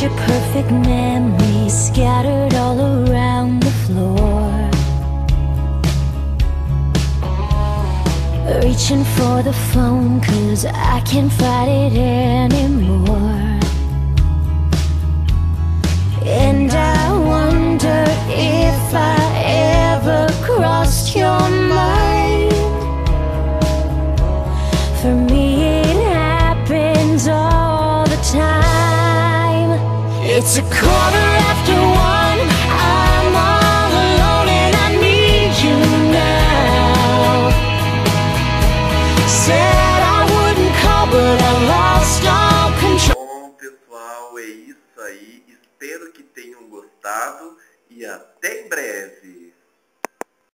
picture perfect memories scattered all around the floor. Reaching for the phone, cause I can't fight it anymore. And I wonder if I ever crossed your mind. For me, It's a quarter after one. I'm all alone and I need you now. Said I wouldn't call, but I lost all control. Bom, pessoal, é isso aí. Espero que tenham gostado e até em breve.